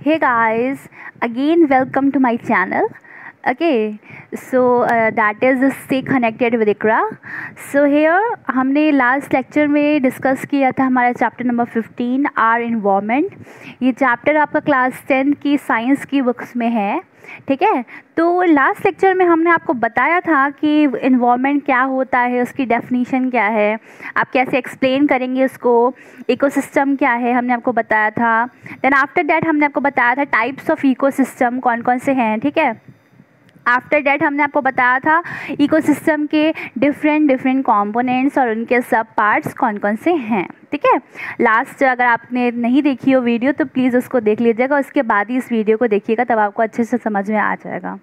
hey guys again welcome to my channel okay so uh, that is connected with ikra. So here हमने last lecture में discuss किया था हमारा chapter number 15 our environment ये chapter आपका class tenth की science की books में है ठीक है? तो लास्ट लेक्चर में हमने आपको बताया था कि इन्वामेंट क्या होता है उसकी डेफिनीशन क्या है आप कैसे एक्सप्लेन करेंगे उसको इकोसिस्टम क्या है हमने आपको बताया था. देन आफ्टर डैट हमने आपको बताया था टाइप्स ऑफ़ इकोसिस्टम कौन कौन से हैं ठीक है? आफ्टर डैट हमने आपको बताया था इकोसिस्टम के डिफरेंट डिफरेंट कॉम्पोनेंट्स और उनके सब पार्ट्स कौन कौन से हैं ठीक है? लास्ट अगर आपने नहीं देखी हो वीडियो तो प्लीज़ उसको देख लीजिएगा उसके बाद ही इस वीडियो को देखिएगा तब आपको अच्छे से समझ में आ जाएगा।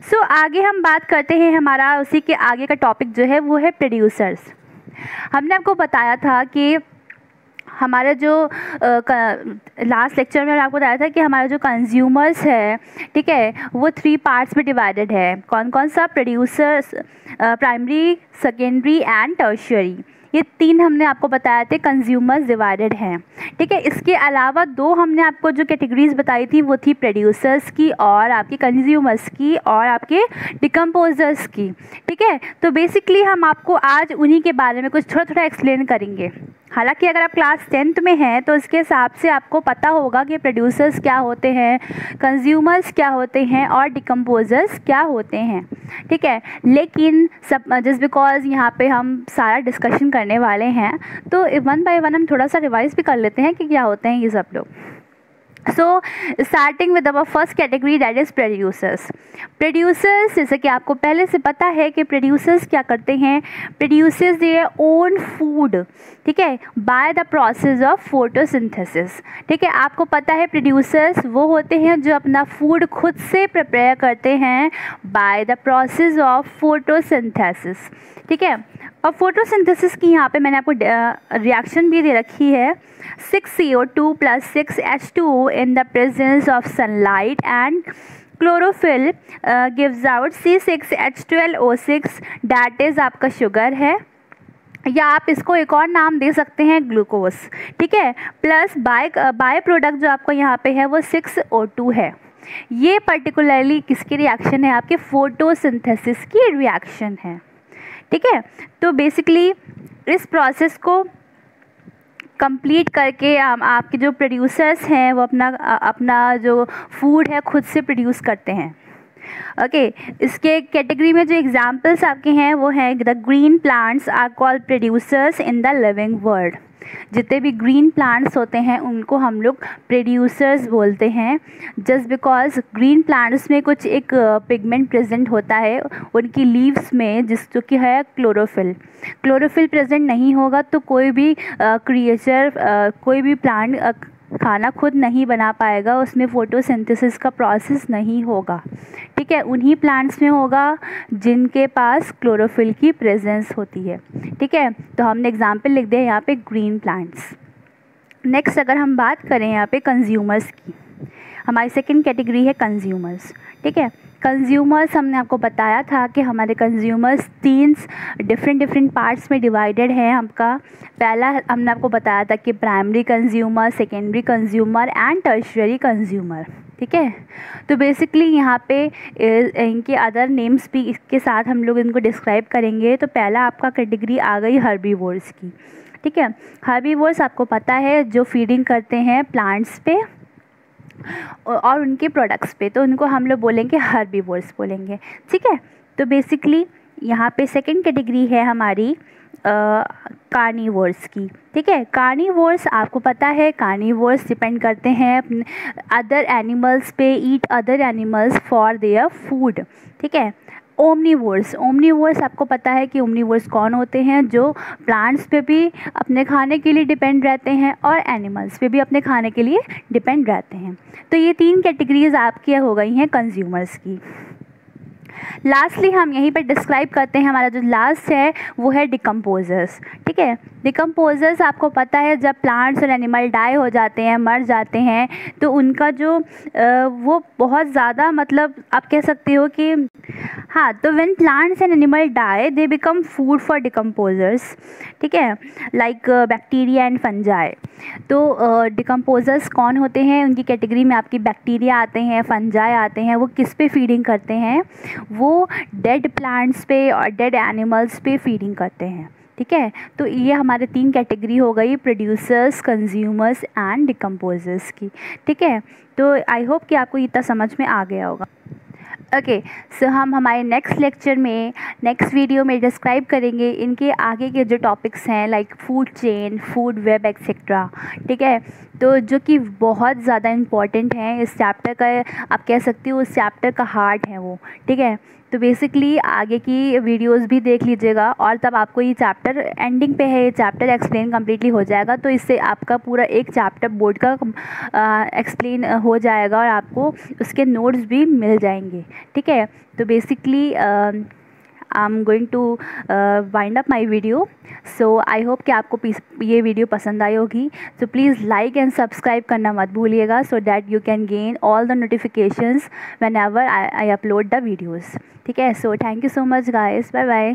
सो so, आगे हम बात करते हैं हमारा उसी के आगे का टॉपिक जो है वो है प्रोड्यूसर्स हमने आपको बताया था कि हमारा जो लास्ट लेक्चर में आपको बताया था कि हमारा जो कंज्यूमर्स है, ठीक है, वो थ्री पार्ट्स में डिवाइडेड है। कौन कौन सा producers primary secondary and tertiary ये तीन हमने आपको बताया थे कंज्यूमर्स डिवाइडेड हैं। ठीक है, इसके अलावा दो हमने आपको जो कैटेगरीज बताई थी, वो थी प्रोड्यूसर्स की और आपके कंज्यूमर्स की और आपके डिकम्पोजर्स की। ठीक है तो बेसिकली हम आपको आज उन्हीं के बारे में कुछ थोड़ा थोड़ा एक्सप्लेन करेंगे। हालाँकि अगर आप क्लास टेंथ में हैं तो इसके हिसाब से आपको पता होगा कि प्रोड्यूसर्स क्या होते हैं कंज्यूमर्स क्या होते हैं और डिकम्पोजर्स क्या होते हैं। ठीक है? लेकिन सब जस्ट बिकॉज़ यहाँ पे हम सारा डिस्कशन करने वाले हैं तो वन बाय वन हम थोड़ा सा रिवाइज भी कर लेते हैं कि क्या होते हैं ये सब लोग। So starting with our first category that is producers producers जैसे कि आपको पहले से पता है कि प्रोड्यूसर्स क्या करते हैं। प्रोड्यूसर्स देयर ओन फ़ूड ठीक है? By the process of photosynthesis ठीक है? आपको पता है प्रोड्यूसर्स वो होते हैं जो अपना फ़ूड खुद से प्रिपेयर करते हैं। By the process of photosynthesis ठीक है? और फोटोसिंथेसिस की यहाँ पे मैंने आपको रिएक्शन भी दे रखी है। Six C O two plus six H two in the presence of sunlight and chlorophyll gives out C six H twelve O six that is आपका शुगर है। या आप इसको एक और नाम दे सकते हैं ग्लूकोज ठीक है? प्लस बाय बाय प्रोडक्ट जो आपको यहाँ पे है, वो सिक्स ओ टू है। ये पर्टिकुलरली किसकी रिएक्शन है? आपके फोटोसिंथेसिस की रिएक्शन है। ठीक है? तो बेसिकली इस प्रोसेस को कंप्लीट करके हम आपके जो प्रोड्यूसर्स हैं, वो अपना अपना जो फ़ूड है, खुद से प्रोड्यूस करते हैं। ओके okay, इसके कैटेगरी में जो एग्जांपल्स आपके हैं वो हैं the green plants are called producers in the living world जितने भी ग्रीन प्लांट्स होते हैं उनको हम लोग प्रोड्यूसर्स बोलते हैं। जस्ट बिकॉज़ ग्रीन प्लांट्स में कुछ एक पिगमेंट प्रेजेंट होता है उनकी लीव्स में जिस जो कि है क्लोरोफिल क्लोरोफिल प्रेजेंट नहीं होगा तो कोई भी क्रिएचर कोई भी प्लांट खाना खुद नहीं बना पाएगा, उसमें फ़ोटोसिंथेसिस का प्रोसेस नहीं होगा। ठीक है, उन्हीं प्लांट्स में होगा जिनके पास क्लोरोफिल की प्रेजेंस होती है। ठीक है तो हमने एग्ज़ाम्पल लिख दिया यहाँ पे ग्रीन प्लांट्स नेक्स्ट अगर हम बात करें यहाँ पे कंज्यूमर्स की, हमारी सेकेंड कैटेगरी है कंज्यूमर्स ठीक है कंज्यूमर्स हमने आपको बताया था कि हमारे कंज्यूमर्स तीन डिफरेंट डिफरेंट पार्ट्स में डिवाइडेड हैं आपका। पहला हमने आपको बताया था कि primary consumer secondary consumer and tertiary consumer ठीक है? तो बेसिकली यहाँ पे इनके अदर नेम्स भी इसके साथ हम लोग इनको डिस्क्राइब करेंगे। तो पहला आपका कैटेगरी आ गई हर्बीवोर्स की, ठीक है? हर्बीवोर्स आपको पता है जो फीडिंग करते हैं प्लांट्स पे। और उनके प्रोडक्ट्स पे तो उनको हम लोग बोलेंगे हर्बीवोर्स बोलेंगे। ठीक है? तो बेसिकली यहाँ पे सेकंड कैटेगरी है हमारी कार्निवोर्स की। ठीक है? कार्निवोर्स आपको पता है कार्निवोर्स डिपेंड करते हैं अदर एनिमल्स पे eat other animals for their food ठीक है? ओमनीवोर्स ओमनीवर्स आपको पता है कि ओमनीवर्स कौन होते हैं जो प्लांट्स पे भी अपने खाने के लिए डिपेंड रहते हैं और एनिमल्स पे भी अपने खाने के लिए डिपेंड रहते हैं। तो ये तीन कैटेगरीज आपकी हो गई हैं कंज्यूमर्स की। लास्टली हम यहीं पर डिस्क्राइब करते हैं हमारा जो लास्ट है वो है डिकम्पोजर्स ठीक है? डिकम्पोजर्स आपको पता है जब प्लांट्स और एनिमल डाई हो जाते हैं मर जाते हैं तो उनका जो वो बहुत ज़्यादा मतलब आप कह सकते हो कि हाँ तो when plants and animal die they become food for decomposers ठीक है? लाइक बैक्टीरिया एंड फंजाई तो डिकम्पोजर्स uh, कौन होते हैं? उनकी कैटेगरी में आपकी बैक्टीरिया आते हैं फंजाई आते हैं वो किस पे फीडिंग करते हैं? वो डेड प्लांट्स पे और डेड एनिमल्स पे फीडिंग करते हैं, ठीक है? तो ये हमारे तीन कैटेगरी हो गई प्रोड्यूसर्स कंज्यूमर्स एंड डिकम्पोजर्स की, ठीक है? तो आई होप कि आपको इतना समझ में आ गया होगा। ओके सो हम हमारे नेक्स्ट लेक्चर में नेक्स्ट वीडियो में डिस्क्राइब करेंगे इनके आगे के जो टॉपिक्स हैं like food chain food web etcetera ठीक है? तो जो कि बहुत ज़्यादा इंपॉर्टेंट हैं, इस चैप्टर का, आप कह सकते हो उस चैप्टर का हार्ट है वो. ठीक है? तो बेसिकली आगे की वीडियोस भी देख लीजिएगा और तब आपको ये चैप्टर एंडिंग पे है, ये चैप्टर एक्सप्लेन कम्प्लीटली हो जाएगा तो इससे आपका पूरा एक चैप्टर बोर्ड का एक्सप्लेन हो जाएगा और आपको उसके नोट्स भी मिल जाएँगे. ठीक है? तो basically I am going to wind up my video so I hope कि आपको ये वीडियो पसंद आई होगी। So please like and subscribe करना मत भूलिएगा so that you can gain all the notifications whenever I upload the videos ठीक है? So thank you so much guys bye bye